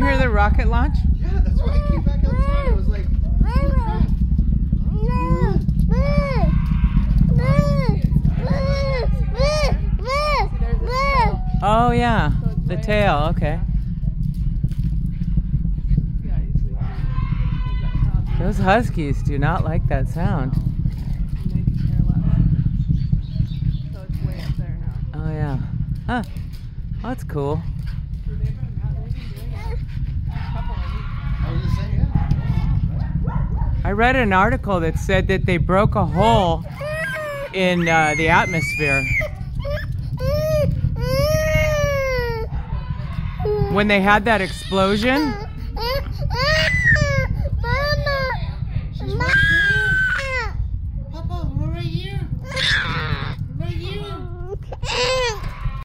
rocket launch? Yeah, that's why I came back outside. I was like, Oh yeah, the tail. Okay. Yeah, usually there's that sound. Those huskies do not like that sound. And they can care less. So it's way up there now. Oh yeah. Huh. That's cool. I read an article that said that they broke a hole in uh, the atmosphere when they had that explosion.